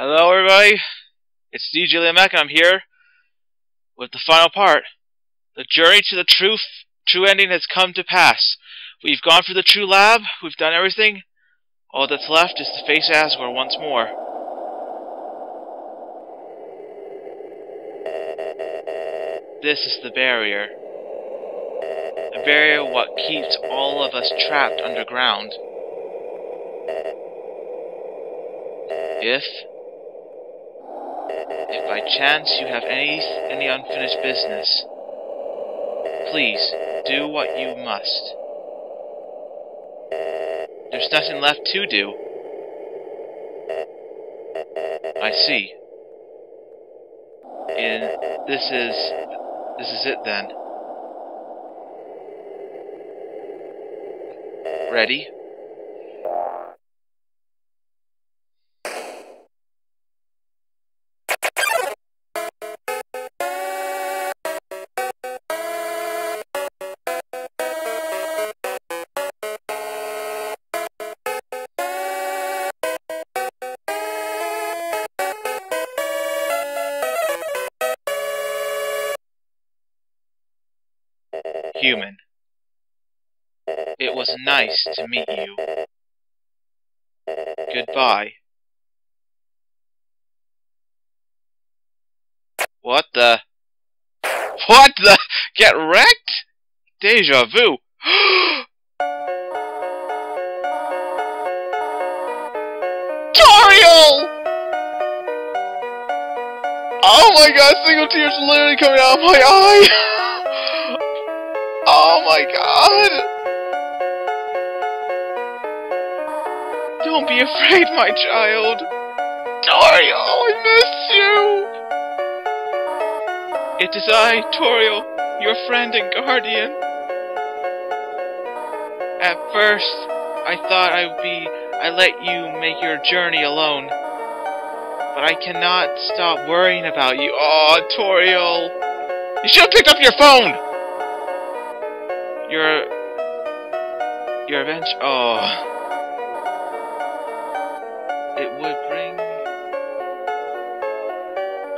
Hello, everybody. It's DJ Liammack, and I'm here with the final part. The journey to the truth, true ending has come to pass. We've gone through the true lab. We've done everything. All that's left is to face Asgore once more. This is the barrier. The barrier what keeps all of us trapped underground. If if by chance you have any any unfinished business, please do what you must. There's nothing left to do. I see. And this is this is it then. Ready? Human. It was nice to meet you. Goodbye. What the? What the? Get wrecked? Deja vu. Toriel! Oh my god, single tears literally coming out of my eye! Oh my god! Don't be afraid, my child. Toriel, I miss you! It is I, Toriel, your friend and guardian. At first, I thought I would be I let you make your journey alone. But I cannot stop worrying about you. Oh, Toriel. You should have picked up your phone! Your... Your adventure... Oh... It would bring...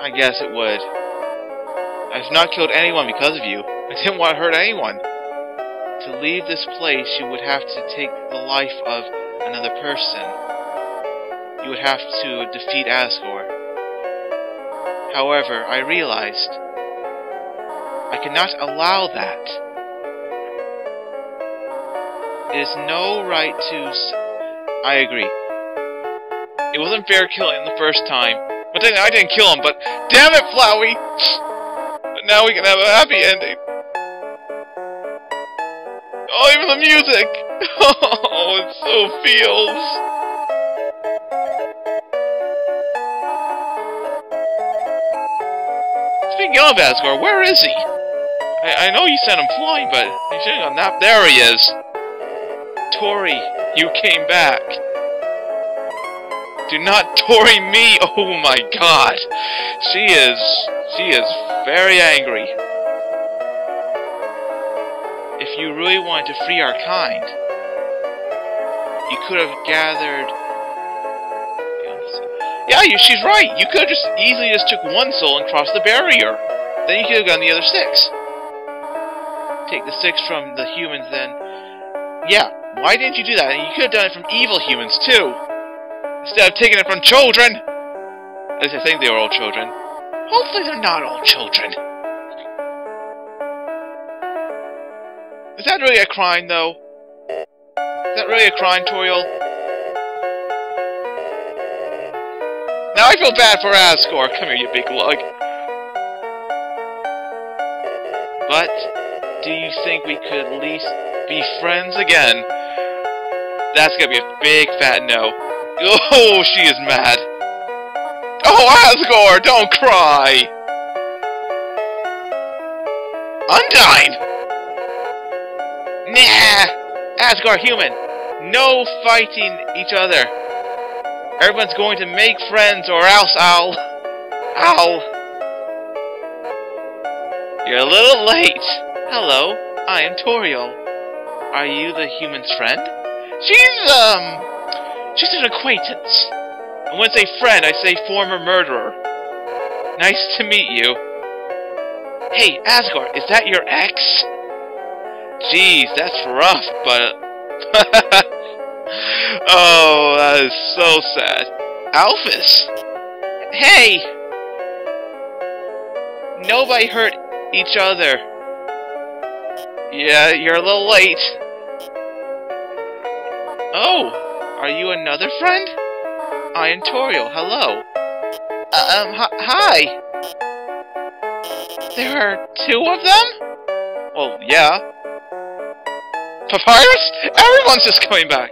I guess it would. I've not killed anyone because of you. I didn't want to hurt anyone. To leave this place, you would have to take the life of another person. You would have to defeat Asgore. However, I realized I cannot allow that. It is no right to... I agree. It wasn't fair killing the first time. But then I didn't kill him, but damn it, Flowey! But now we can have a happy ending. Oh, even the music! Oh, it so feels. Speaking of Asgore, where is he? I, I know you sent him flying, but he should have gone that. There he is! Tori, you came back. Do not Tori me! Oh my god! She is... she is very angry. If you really wanted to free our kind, you could have gathered... Yeah, you, she's right! You could have just easily just took one soul and crossed the barrier. Then you could have gotten the other six. Take the six from the humans then. Yeah, why didn't you do that? You could have done it from evil humans too! Instead of taking it from children! At least I think they were all children. Hopefully they're not all children. Is that really a crime, though? Is that really a crime, Toriel? Now I feel bad for Asgore. Come here, you big lug. But, do you think we could at least be friends again? That's gonna be a big fat no. Oh, she is mad. Oh, Asgore, don't cry! Undyne! Nah! Asgore human! No fighting each other! Everyone's going to make friends or else I'll... I'll... You're a little late! Hello, I am Toriel. Are you the human's friend? She's, um... She's an acquaintance. And when I say friend, I say former murderer. Nice to meet you. Hey, Asgore, is that your ex? Jeez, that's rough, but... oh, that is so sad. Alphys! Hey! Nobody hurt each other. Yeah, you're a little late. Oh, are you another friend? I am Toriel, hello. Uh, um, hi! There are two of them? Well, yeah. Papyrus? Everyone's just coming back.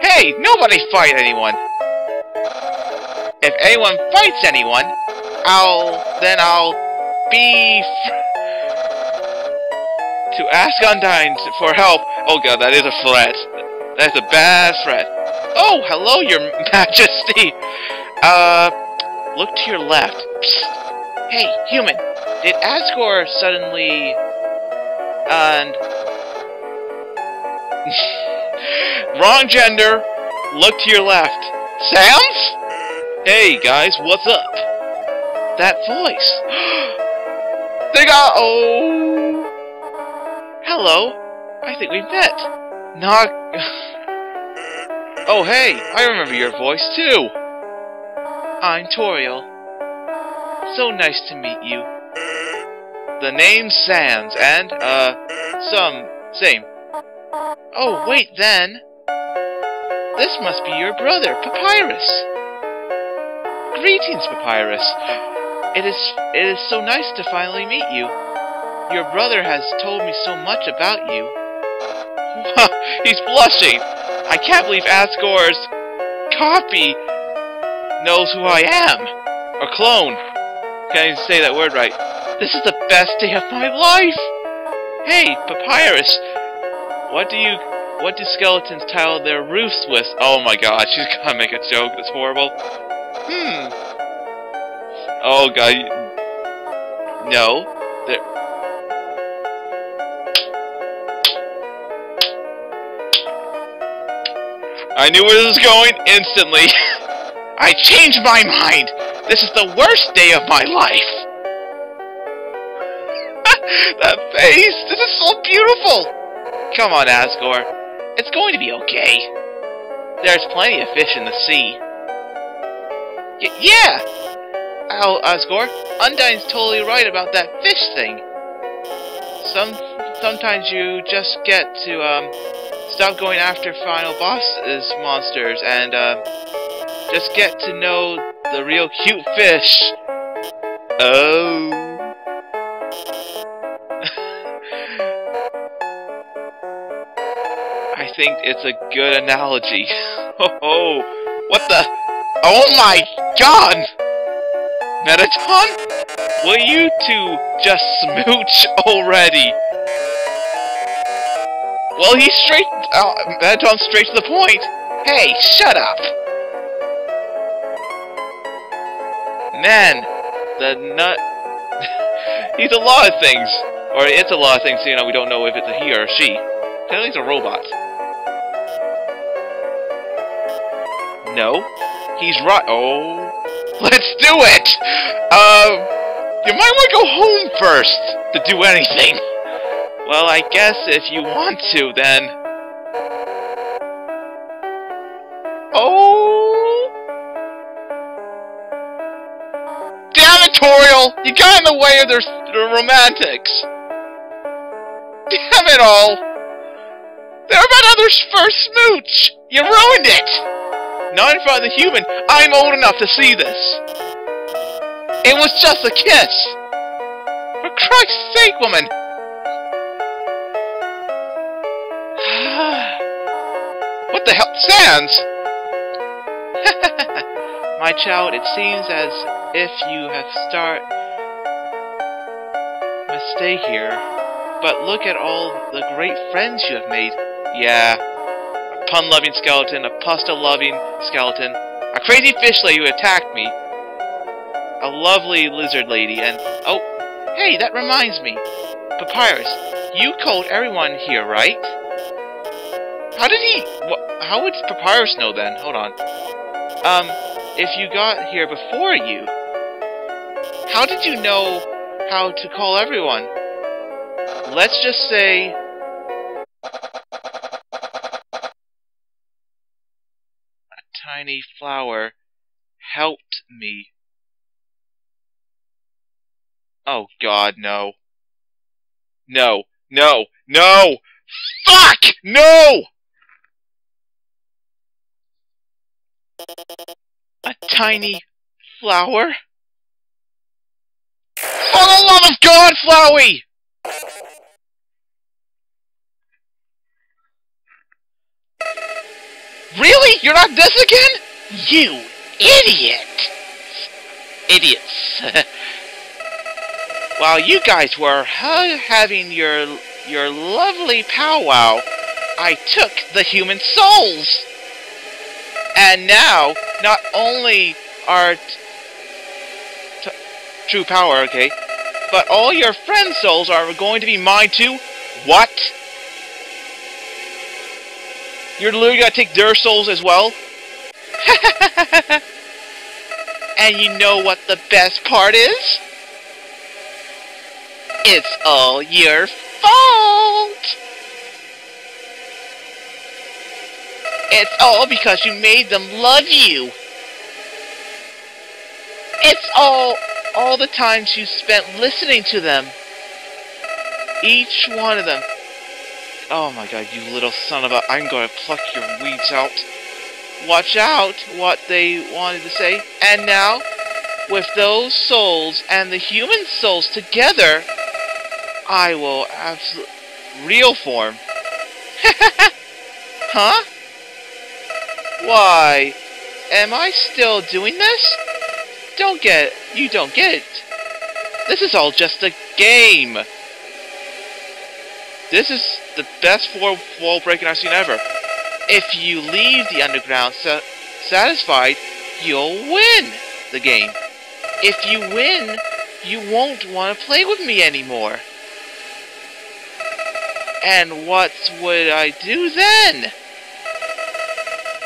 Hey, nobody fight anyone. If anyone fights anyone, I'll... then I'll... be... to ask Undyne for help. Oh god, that is a threat. That's a bad threat. Oh, hello, your majesty! Uh, look to your left. Psst. Hey, human, did Asgore suddenly... and... Wrong gender! Look to your left. Sans? Hey, guys, what's up? That voice. they got... Oh... Hello. I think we've met. Not... oh, hey, I remember your voice, too. I'm Toriel. So nice to meet you. The name's Sans, and, uh, some, same. Oh, wait, then. This must be your brother, Papyrus. Greetings, Papyrus. It is it is so nice to finally meet you. Your brother has told me so much about you. He's blushing. I can't believe Asgore's copy knows who I am. Or clone. Can't even say that word right. This is the best day of my life. Hey, Papyrus. What do you what do skeletons tile their roofs with? Oh my god, she's gonna make a joke that's horrible. Hmm. Oh god. No. I knew where this was going instantly. I changed my mind. This is the worst day of my life. that face. This is so beautiful. Come on, Asgore. It's going to be okay. There's plenty of fish in the sea. Y yeah! Al Asgore, Undyne's totally right about that fish thing. Some sometimes you just get to um stop going after final bosses monsters and uh, just get to know the real cute fish. Oh. I think it's a good analogy. oh, what the? Oh my god! Mettaton? Will you two just smooch already? Well, he's straight... Uh, Mettaton's straight to the point. Hey, shut up! Man, the nut... he's a lot of things. Or it's a lot of things, you know, we don't know if it's a he or a she. Technically, he's a robot. No. He's right. Oh. Let's do it! Um, you might want to go home first to do anything. Well, I guess if you want to, then... Oh! Damn it, Toriel! You got in the way of their, their romantics! Damn it all! They're about others' first smooch! You ruined it! Not in front of the human. I'm old enough to see this. It was just a kiss. For Christ's sake, woman. What hell? Sans! My child, it seems as if you have start must stay here. But look at all the great friends you have made. Yeah, a pun-loving skeleton, a pasta-loving skeleton, a crazy fish lady who attacked me, a lovely lizard lady, and... Oh, hey, that reminds me. Papyrus, you called everyone here, right? How did he... Wh how would Papyrus know then? Hold on. Um, if you got here before you, how did you know how to call everyone? Let's just say... A tiny flower helped me. Oh god, no. No, no, no! Fuck! No! A tiny flower? For the love of God, Flowey! Really? You're not this again? You idiot! Idiots. While you guys were having your your lovely powwow, I took the human souls! And now, not only are true power, okay, but all your friend souls are going to be mine too? What? You're literally gonna take their souls as well? and you know what the best part is? It's all your fault! It's all because you made them love you! It's all all the times you spent listening to them. Each one of them. Oh my god, you little son of a... I'm gonna pluck your weeds out. Watch out what they wanted to say. And now, with those souls and the human souls together, I will absolutely... Real form? huh? Why? Am I still doing this? Don't get... You don't get it. This is all just a game. This is the best four wall breaking I've seen ever. If you leave the underground sa satisfied, you'll win the game. If you win, you won't want to play with me anymore. And what would I do then?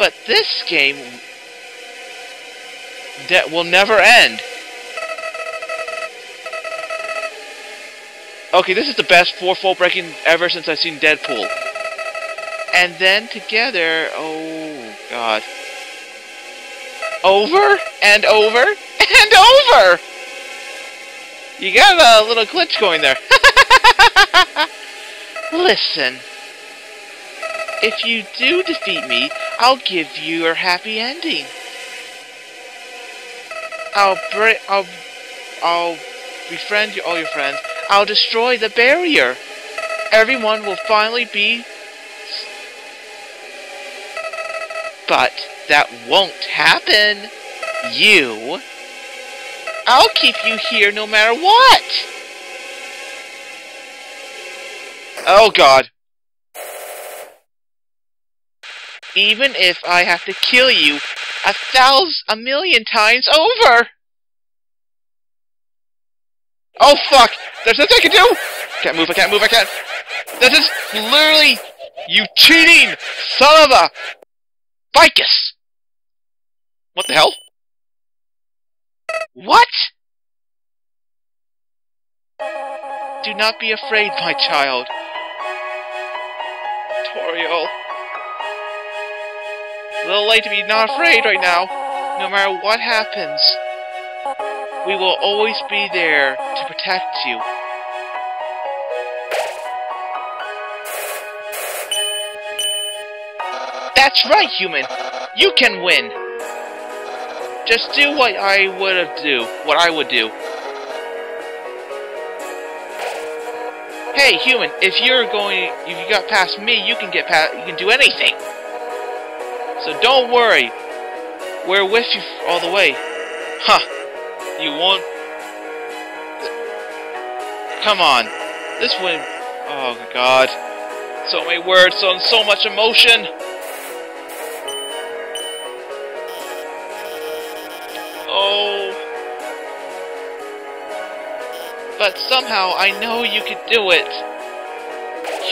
But this game that will never end. Okay, this is the best four-fold breaking ever since I've seen Deadpool. And then together, oh god. Over and over and over! You got a little glitch going there. Listen. If you do defeat me, I'll give you a happy ending. I'll break. I'll. I'll befriend you, all your friends. I'll destroy the barrier. Everyone will finally be. But that won't happen. You. I'll keep you here no matter what. Oh god. Even if I have to kill you a thousand, a million times over! Oh fuck! There's nothing I can do! Can't move, I can't move, I can't! This is literally you cheating son of a ficus! What the hell? What? Do not be afraid, my child. Toriel. Little late to be not afraid right now. No matter what happens, we will always be there to protect you. That's right, human! You can win! Just do what I would have do, what I would do. Hey, human, if you're going, if you got past me, you can get past, you can do anything. So don't worry. We're with you all the way. Huh. You won't... Come on. This would... Oh, God. So many words, so, so much emotion. Oh. But somehow I know you could do it.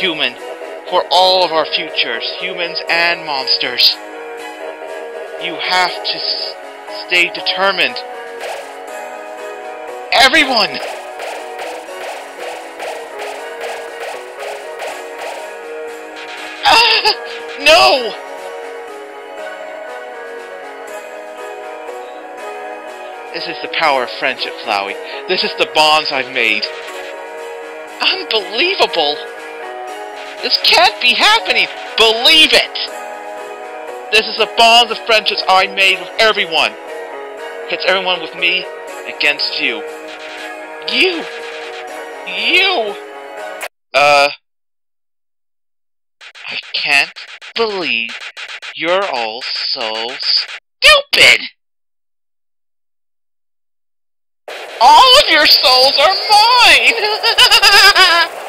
Human. For all of our futures, humans and monsters. You have to stay determined. Everyone! Ah! No! This is the power of friendship, Flowey. This is the bonds I've made. Unbelievable! This can't be happening! Believe it! This is the bonds of friendships I made with everyone. It's everyone with me against you. You! You! Uh... I can't believe you're all so stupid! All of your souls are mine!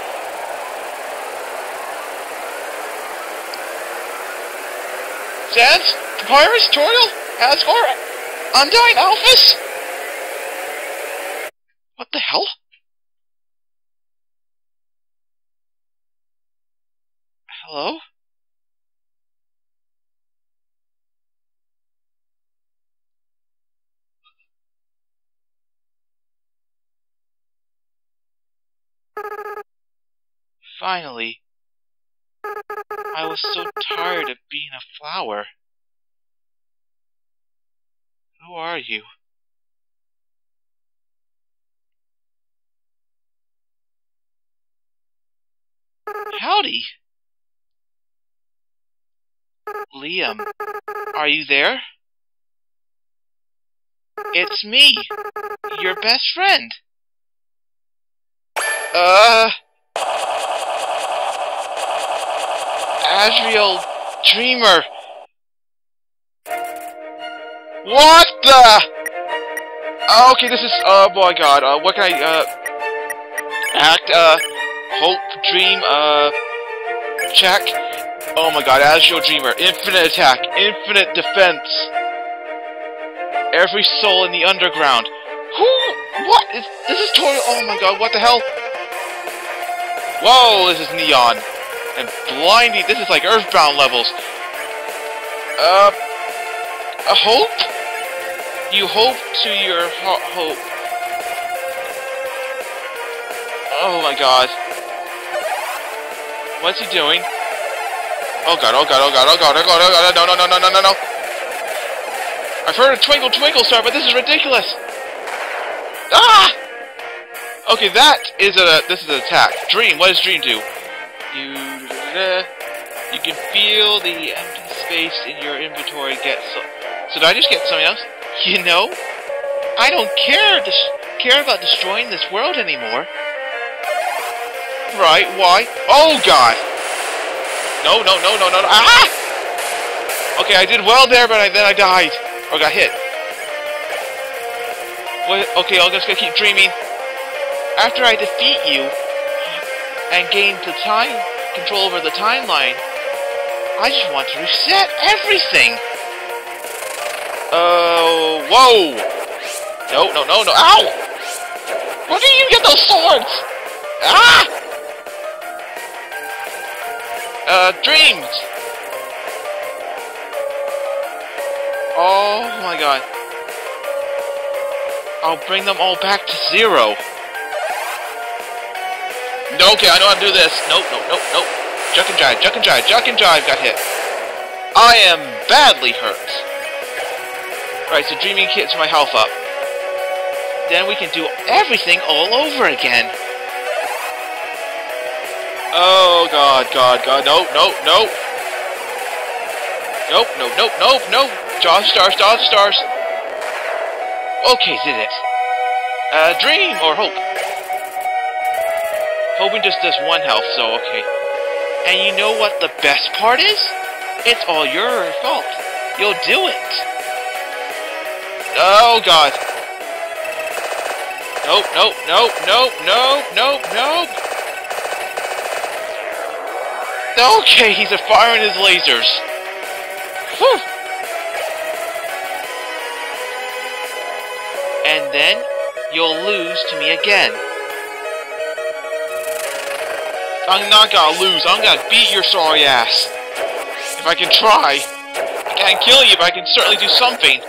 Sans, Papyrus, Toriel, Asgore, Undyne, Alphys? What the hell? Hello? Finally. I was so tired of being a flower. Who are you? Howdy! Liam, are you there? It's me, your best friend. Uh... Asriel Dreemurr. What the? Oh, okay, this is, oh my god, uh, what can I, uh, act, uh, hope, dream, uh, check. Oh my god, Asriel Dreemurr, infinite attack, infinite defense. Every soul in the underground. Who, what is, this is totally, oh my god, what the hell? Whoa, this is Neon and blinding. This is like Earthbound levels. Uh, a hope? You hope to your ho hope. Oh my god. What's he doing? Oh god, oh god, oh god, oh god, oh god, oh god, no, no, no, no, no, no, no. I've heard a Twinkle Twinkle Star, but this is ridiculous. Ah! Okay, that is a, this is an attack. Dream, what does Dream do? You you can feel the empty space in your inventory get so... So did I just get something else? You know, I don't care care about destroying this world anymore. Right, why? Oh god! No, no, no, no, no, no. Ah! Okay, I did well there, but I, then I died. Or got hit. What? Okay, I'm just gonna keep dreaming. After I defeat you, and gain the time control over the timeline. I just want to reset everything! Uh, whoa! No, no, no, no, ow! Where did you get those swords? Ah! Uh, dreams! Oh my god. I'll bring them all back to zero. Okay, I know how to do this. Nope, nope, nope, nope. Juck and jive, juck and jive, juck and jive got hit. I am badly hurt. Alright, so Dreaming gets my health up. Then we can do everything all over again. Oh, God, God, God. Nope, nope, nope. Nope, nope, nope, nope, nope. Jaws, stars, jaws, stars. Okay, did it. Uh, dream or hope. Hoping just does one health, so okay. And you know what the best part is? It's all your fault. You'll do it. Oh, God. Nope, nope, nope, nope, nope, nope, nope. Okay, he's a firing his lasers. Whew. And then you'll lose to me again. I'm not gonna lose. I'm gonna beat your sorry ass. If I can try. I can't kill you, but I can certainly do something.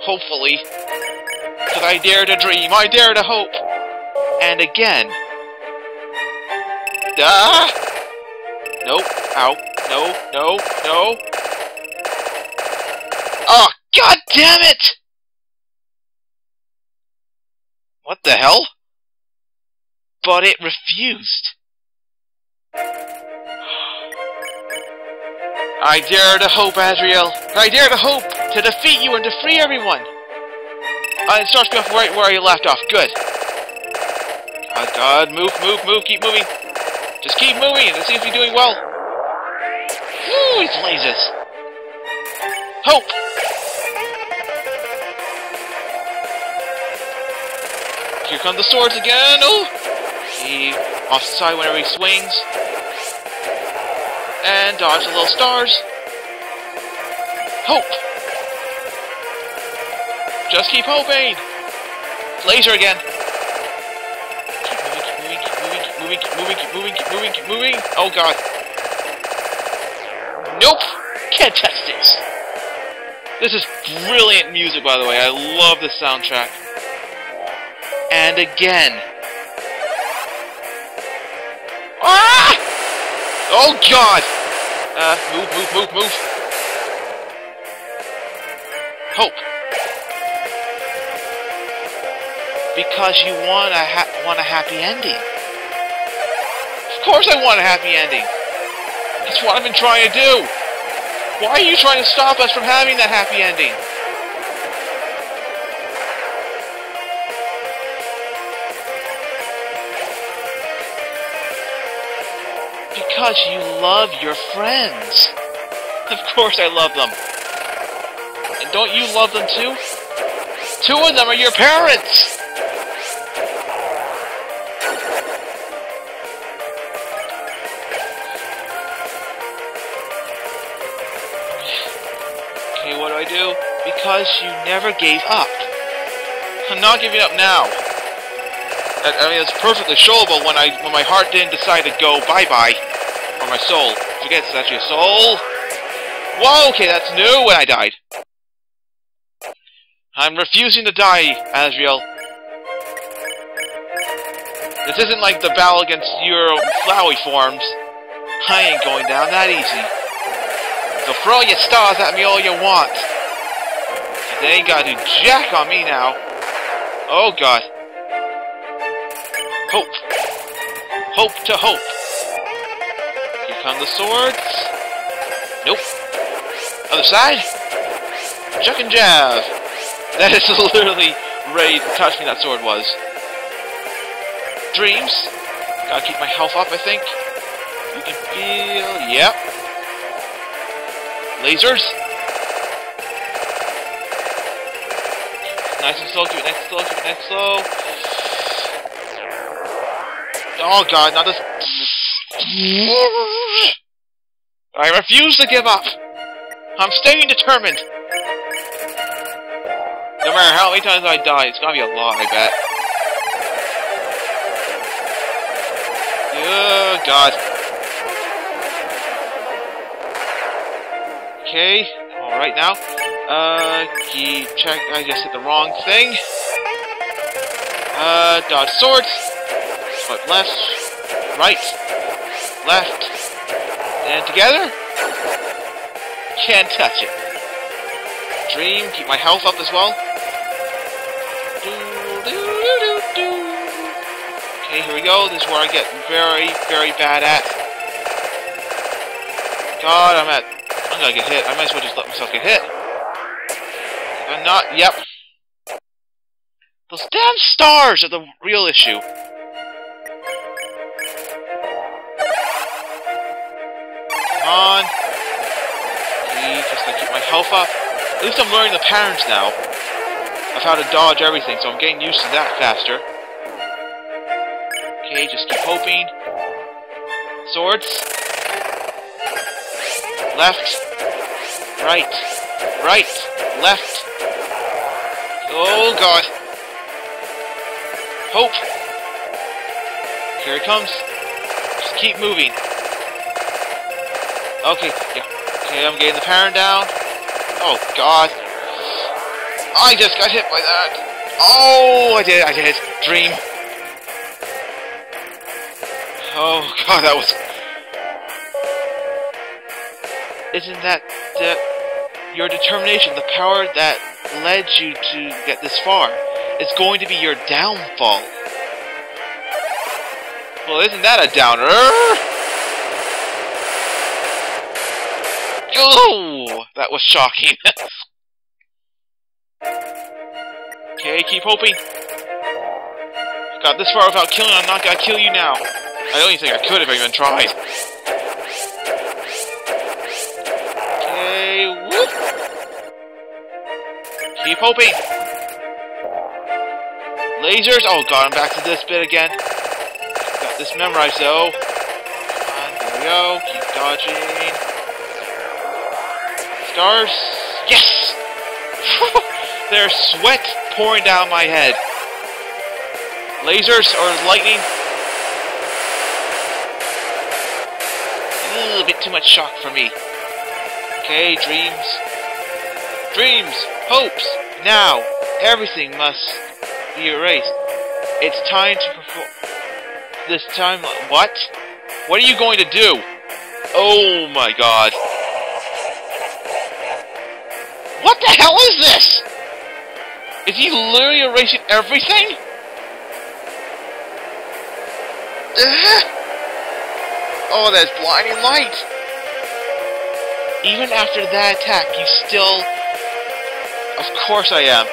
Hopefully. Because I dare to dream, I dare to hope. And again. Ah! Nope. Ow. No, no, no. Oh, god damn it! What the hell? But it refused. I dare to hope, Asriel. I dare to hope to defeat you and to free everyone. Uh, it starts me off right where you left off. Good. God, God, move, move, move, keep moving. Just keep moving, it seems to be doing well. Woo, these lasers. Hope! Here come the swords again! Oh! He off the side whenever he swings. And dodge the little stars. Hope! Just keep hoping! Laser again! Keep moving, keep moving, keep moving, keep moving, keep moving, keep moving, keep moving! Oh god! Nope! Can't touch this! This is brilliant music, by the way. I love the soundtrack. And again. Oh god! Uh, move, move, move, move. Hope. Because you want a want a happy ending. Of course I want a happy ending. That's what I've been trying to do. Why are you trying to stop us from having that happy ending? Because you love your friends. Of course I love them. And don't you love them too? Two of them are your parents! Okay, what do I do? Because you never gave up. I'm not giving up now. I, mean, it's perfectly showable when I when my heart didn't decide to go bye-bye. My soul. Forget it's actually a soul. Whoa, okay, that's new when I died. I'm refusing to die, Asriel. This isn't like the battle against your flowery forms. I ain't going down that easy. So throw your stars at me all you want. They ain't got to jack on me now. Oh god. Hope. Hope to hope. Come the swords. Nope. Other side. Chuck and jab. That is literally ready to touch me that sword was. Dreams. Gotta keep my health up, I think. You can feel... Yep. Lasers. Nice and slow, keep it nice and slow, keep it nice and slow. Oh god, not this... I refuse to give up. I'm staying determined. No matter how many times I die, it's gonna be a lot, I bet. Oh, God. Okay, alright now. Uh, key check, I just hit the wrong thing. Uh, dodge swords. Swipe left, right, left, and together. Can't touch it. Dream, keep my health up as well. Okay, here we go. This is where I get very, very bad at. God, I'm at... I'm gonna get hit. I might as well just let myself get hit. I'm not... Yep. Those damn stars are the real issue. On. Okay, just gonna keep my health up. At least I'm learning the patterns now of how to dodge everything, so I'm getting used to that faster. Okay, just keep hoping. Swords. Left. Right. Right. Left. Oh god. Hope. Here it comes. Just keep moving. Okay, yeah. Okay, I'm getting the parent down. Oh god. I just got hit by that. Oh, I did, I did. Dream. Oh god, that was... Isn't that the, your determination, the power that led you to get this far? It's going to be your downfall. Well, isn't that a downer? Oh, that was shocking. okay, keep hoping. Got this far without killing, I'm not gonna kill you now. I don't even think I could I even tried. Okay, whoop. Keep hoping. Lasers, oh god, I'm back to this bit again. Got this memorized though. There we go, keep dodging. Stars, yes! There's sweat pouring down my head. Lasers or lightning, a little bit too much shock for me. Okay, dreams. Dreams! Hopes! Now! Everything must be erased. It's time to perform... This time... What? What are you going to do? Oh my god. Is he literally erasing everything? Oh, that's blinding light! Even after that attack, you still... Of course I am.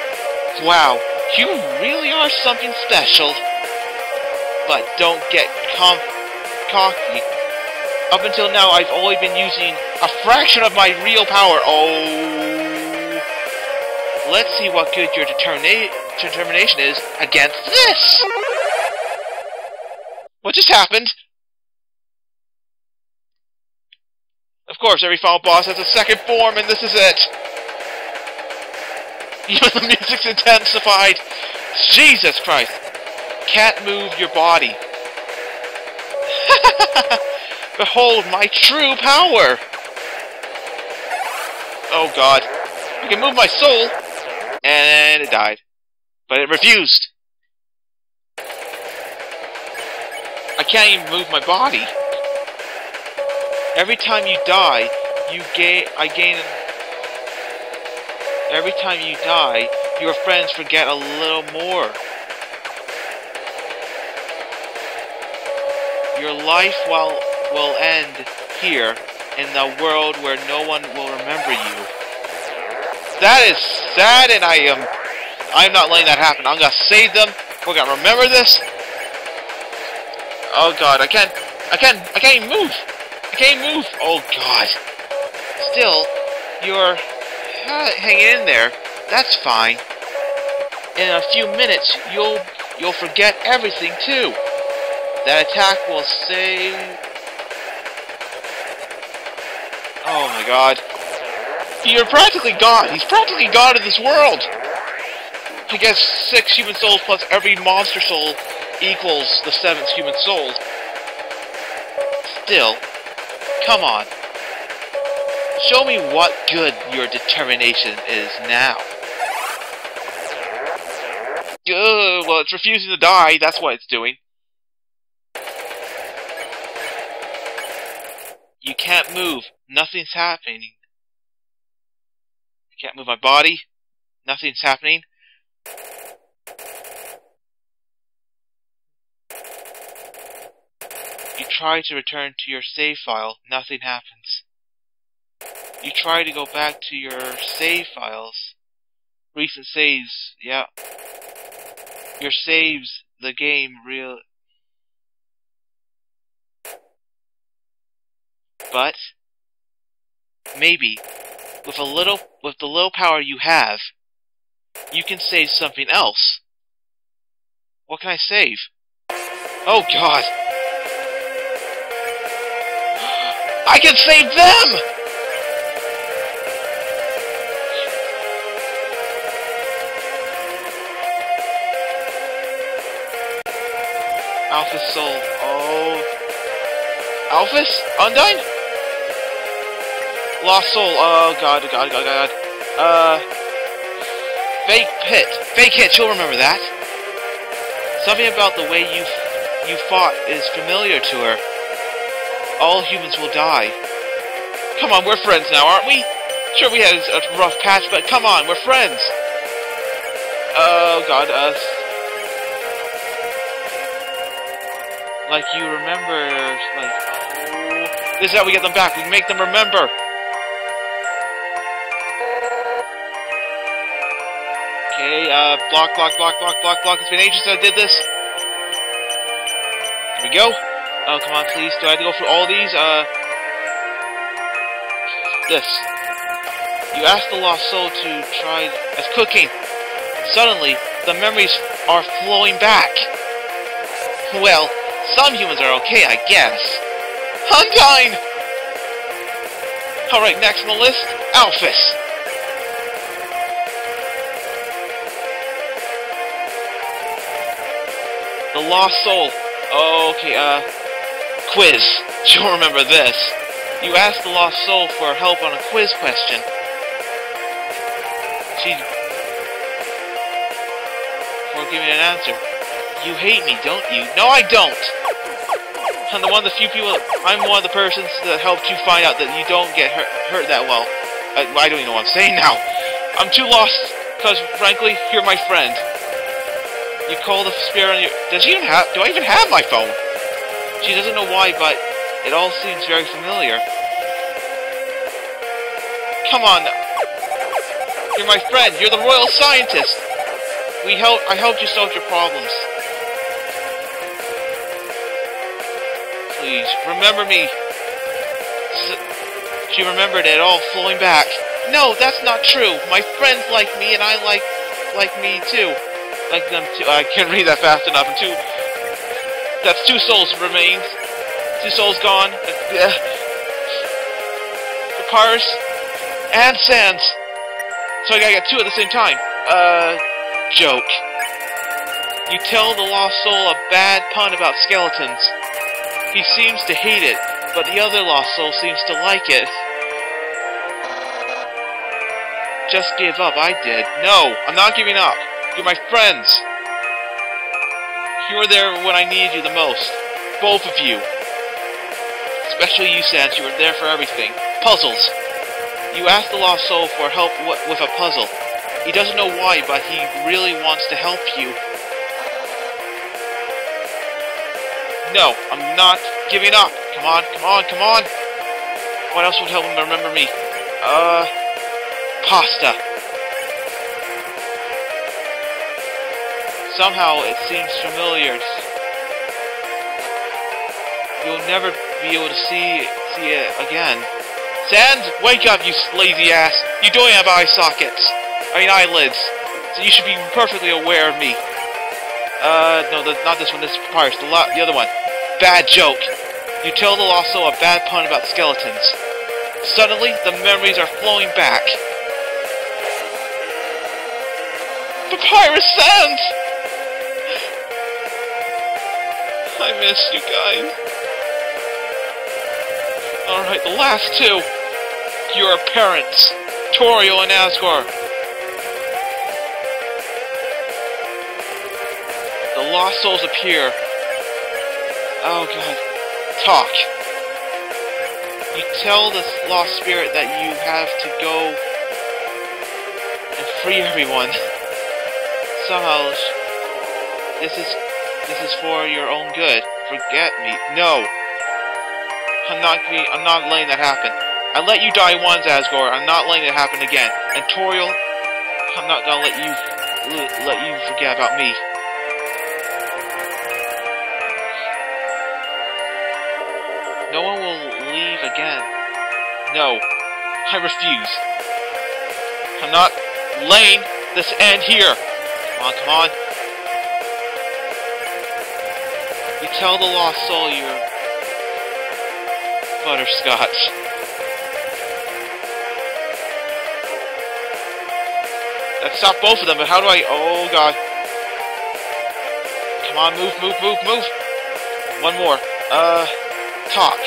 Wow, you really are something special. But don't get com cocky. Up until now, I've only been using a fraction of my real power. Oh... Let's see what good your determina determination is against this! What just happened? Of course, every final boss has a second form, and this is it! Even the music's intensified! Jesus Christ! Can't move your body. Behold my true power! Oh god. I can move my soul! And it died. But it refused! I can't even move my body. Every time you die, you gain. I gain. Every time you die, your friends forget a little more. Your life will will end here in the world where no one will remember you. That is sad, and I am. I'm not letting that happen. I'm gonna save them. We're gonna remember this. Oh God, I can't. I can't. I can't even move. Okay, move! Oh, God. Still, you're hanging in there. That's fine. In a few minutes, you'll you'll forget everything, too. That attack will save... Oh, my God. You're practically God. He's practically God of this world. I guess six human souls plus every monster soul equals the seventh human souls. Still, Come on. Show me what good your determination is now. Well, it's refusing to die, that's what it's doing. You can't move. Nothing's happening. Can't move my body. Nothing's happening. You try to return to your save file, nothing happens. You try to go back to your save files. Recent saves, yeah. Your saves, the game, real... But, maybe, with a little, with the little power you have, you can save something else. What can I save? Oh god! I can save them! Alphys soul. Oh. Alphys? Undyne? Lost soul. Oh god, god, god, god. Uh. Fake Pit. Fake Hit, you'll remember that. Something about the way you you fought is familiar to her. All humans will die. Come on, we're friends now, aren't we? Sure, we had a rough patch, but come on, we're friends. Oh, God, us. Like, you remember, like, this is how we get them back. We make them remember. Uh, block, block, block, block, block, block. It's been ages since I did this. Here we go. Oh, come on, please. Do I have to go through all these? Uh, this. You ask the lost soul to try as cooking. Suddenly, the memories are flowing back. Well, some humans are okay, I guess. Undyne! Alright, next on the list, Alphys. The Lost Soul. Okay, uh, quiz. You'll remember this. You asked the Lost Soul for help on a quiz question. She... For giving an answer. You hate me, don't you? No, I don't! I'm the one of the few people... I'm one of the persons that helped you find out that you don't get hurt, hurt that well. I, I don't even know what I'm saying now. I'm too lost, because, frankly, you're my friend. You call the spirit on your... Does she even have... Do I even have my phone? She doesn't know why, but it all seems very familiar. Come on. You're my friend. You're the royal scientist. We help. I helped you solve your problems. Please, remember me. She remembered it all flowing back. No, that's not true. My friends like me, and I like like me too. Like them too. I can't read that fast enough. And two. That's two souls remains. Two souls gone. Uh, Papyrus and Sans. So I gotta get two at the same time. Uh, joke. You tell the lost soul a bad pun about skeletons. He seems to hate it, but the other lost soul seems to like it. Just give up, I did. No, I'm not giving up. You're my friends. You were there when I needed you the most. Both of you. Especially you, Sans, you were there for everything. Puzzles. You ask the lost soul for help with a puzzle. He doesn't know why, but he really wants to help you. No, I'm not giving up. Come on, come on, come on. What else would help him remember me? Uh, pasta. Somehow it seems familiar. You'll never be able to see see it again. Sans, wake up, you lazy ass! You don't have eye sockets! I mean eyelids. So you should be perfectly aware of me. Uh, no, the, not this one, this is Papyrus, the, the other one. Bad joke. You tell the soul a bad pun about skeletons. Suddenly, the memories are flowing back. Papyrus Sans! I miss you guys. Alright, the last two. Your parents, Toriel and Asgore. The lost souls appear. Oh god. Talk. You tell this lost spirit that you have to go and free everyone. Somehow, this is this is for your own good. Forget me. No. I'm not I'm not letting that happen. I let you die once, Asgore. I'm not letting it happen again. And Toriel, I'm not gonna let you let you forget about me. No one will leave again. No, I refuse. I'm not laying this end here. Come on, come on. Tell the lost soul you're butterscotch. That stopped both of them, but how do I... Oh, God. Come on, move, move, move, move. One more. Uh, talk.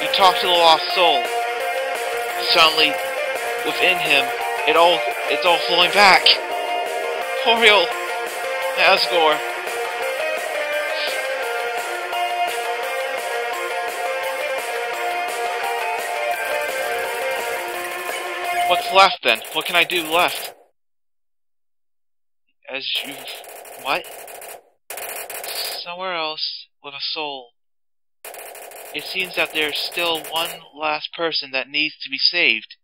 You talk to the lost soul. Suddenly, within him, it all It's all flowing back. Toriel, Asgore. What's left then? What can I do left? As you... What? Somewhere else with a soul. It seems that there's still one last person that needs to be saved.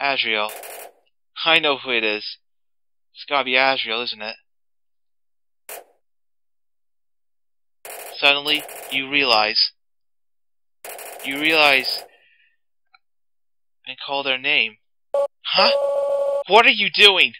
Asriel. I know who it is. It's gotta be Asriel, isn't it? Suddenly, you realize. You realize and call their name. Huh? What are you doing?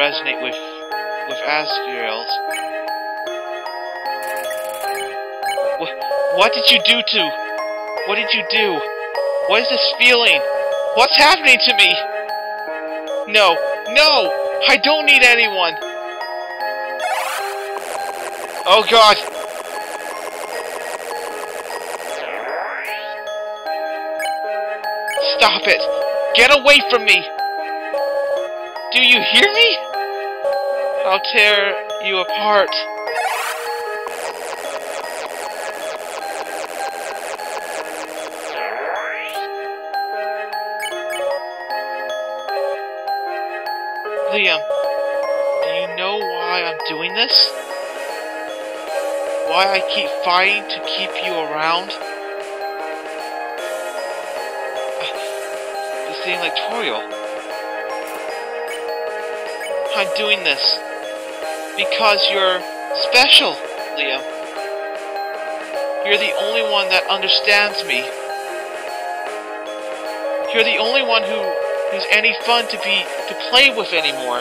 Resonate with with Asriel's. What, what did you do to? What did you do? What is this feeling? What's happening to me? No, no! I don't need anyone! Oh god! Stop it! Get away from me! Do you hear me? I'll tear you apart. Liam, do you know why I'm doing this? Why I keep fighting to keep you around? The same like Toriel. I'm doing this because you're special, Liam. You're the only one that understands me. You're the only one who who's any fun to be to play with anymore.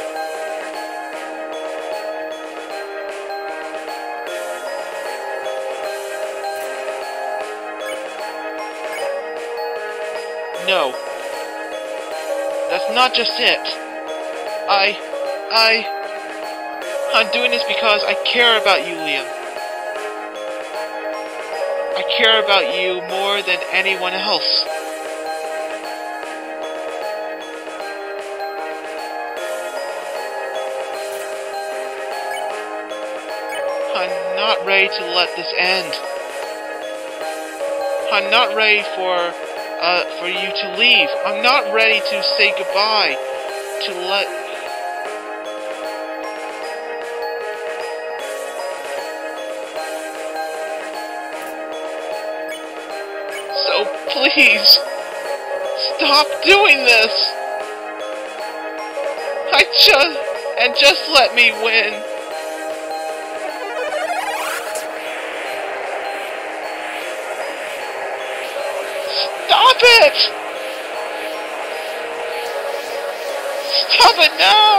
No. That's not just it. I I... I'm doing this because I care about you, Liam. I care about you more than anyone else. I'm not ready to let this end. I'm not ready for uh, for you to leave. I'm not ready to say goodbye. To let Please! Stop doing this! I just... and just let me win! Stop it! Stop it now!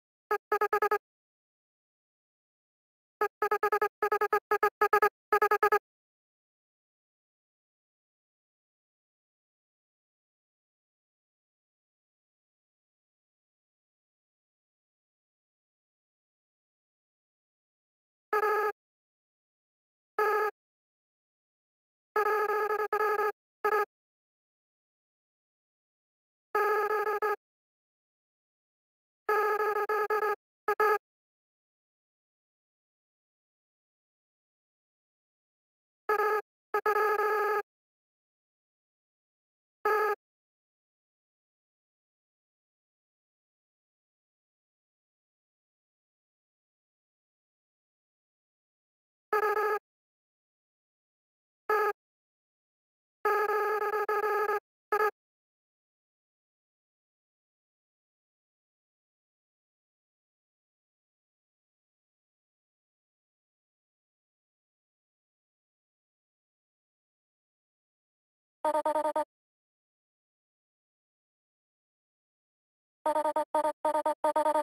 Thank you.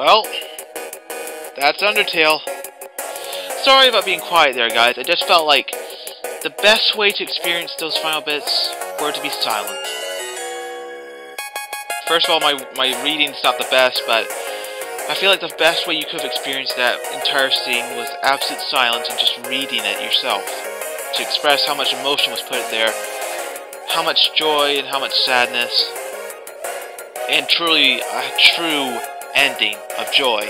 Well, that's Undertale. Sorry about being quiet there, guys. I just felt like the best way to experience those final bits were to be silent. First of all, my, my reading's not the best, but I feel like the best way you could have experienced that entire scene was absolute silence and just reading it yourself. To express how much emotion was put there, how much joy and how much sadness, and truly a true ending of joy.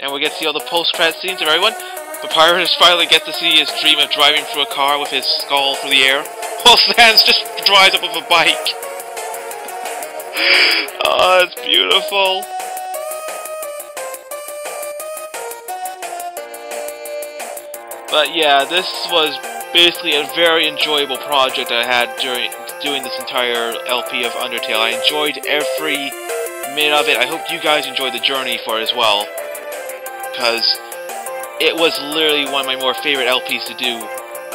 And we get to see all the post-credit scenes of everyone. the Papyrus finally gets to see his dream of driving through a car with his skull through the air, while Sans just drives up with a bike. oh, it's beautiful. But yeah, this was basically a very enjoyable project I had during doing this entire LP of Undertale. I enjoyed every minute of it. I hope you guys enjoyed the journey for it as well because it was literally one of my more favorite LPs to do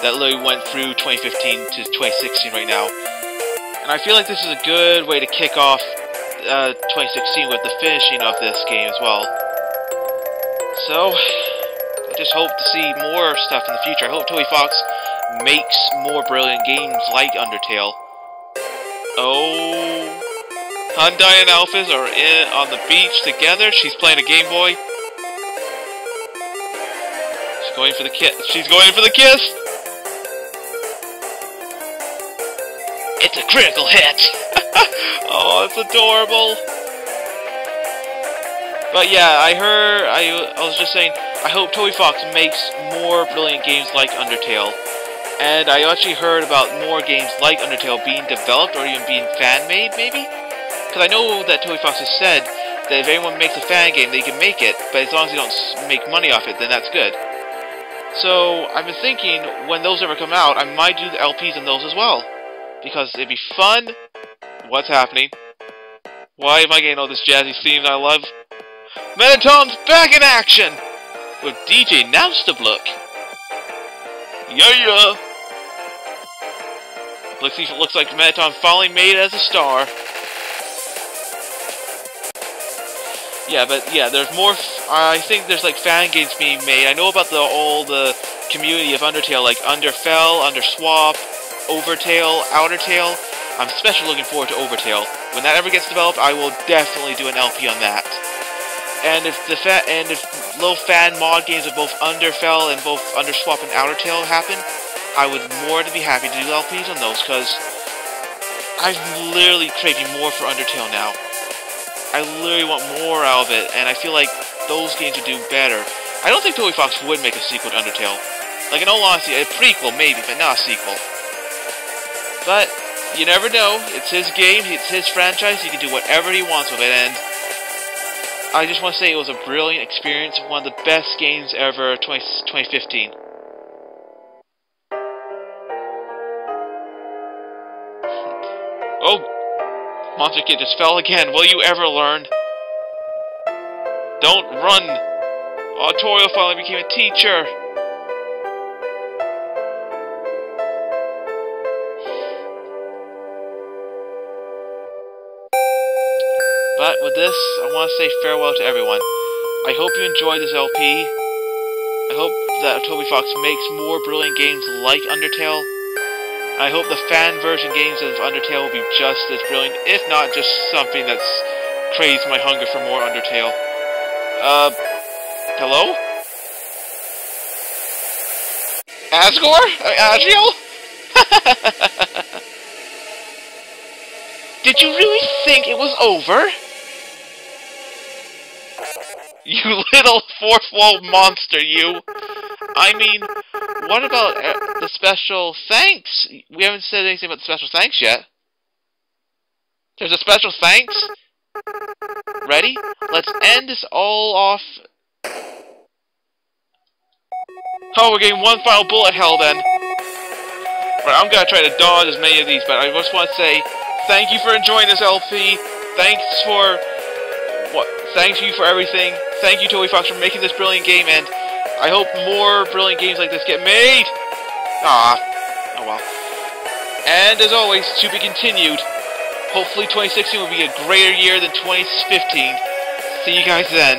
that literally went through 2015 to 2016 right now. And I feel like this is a good way to kick off uh, 2016 with the finishing of this game as well. So, I just hope to see more stuff in the future. I hope Toby Fox makes more brilliant games like Undertale. Oh, Undyne and Alphys are in on the beach together. She's playing a Game Boy. She's Going for the kiss. She's going for the kiss! It's a critical hit! oh, it's adorable! But yeah, I heard, I, I was just saying, I hope Toby Fox makes more brilliant games like Undertale. And I actually heard about more games like Undertale being developed or even being fan-made, maybe? Because I know that Toby Fox has said that if anyone makes a fan game, they can make it, but as long as they don't make money off it, then that's good. So, I've been thinking, when those ever come out, I might do the LPs in those as well. Because it'd be fun. What's happening? Why am I getting all this jazzy theme I love? Mettaton's back in action! With DJ Look. Yeah, yeah! Looks, looks like Mettaton finally made it as a star. Yeah, but yeah, there's more. I think there's like fan games being made. I know about the all the community of Undertale, like Underfell, Underswap, Overtale, Outertale. I'm especially looking forward to Overtale. When that ever gets developed, I will definitely do an LP on that. And if the fa and if little fan mod games of both Underfell and both Underswap and Outertale happen, I would more than be happy to do LPs on those because I'm literally craving more for Undertale now. I literally want more out of it, and I feel like those games would do better. I don't think Toby Fox would make a sequel to Undertale. Like, in all honesty, a prequel, maybe, but not a sequel. But, you never know. It's his game, it's his franchise, he can do whatever he wants with it, and... I just want to say it was a brilliant experience, one of the best games ever 20, 2015. Oh, Monster Kid just fell again. Will you ever learn? Don't run! Autorio finally became a teacher! But with this, I want to say farewell to everyone. I hope you enjoyed this LP. I hope that Toby Fox makes more brilliant games like Undertale. I hope the fan version games of Undertale will be just as brilliant, if not just something that's crazed my hunger for more Undertale. Uh, hello? Asgore? Uh, Asriel? Did you really think it was over? You little fourth wall monster, you! I mean, what about uh, the special thanks? We haven't said anything about the special thanks yet. There's a special thanks? Ready? Let's end this all off. Oh, we're getting one final bullet hell then. Right, I'm gonna try to dodge as many of these, but I just want to say thank you for enjoying this LP. Thanks for what? Thank you for everything. Thank you, Toby Fox, for making this brilliant game, and I hope more brilliant games like this get made! Ah, oh well. And as always, to be continued, Hopefully 2016 will be a greater year than 2015. See you guys then.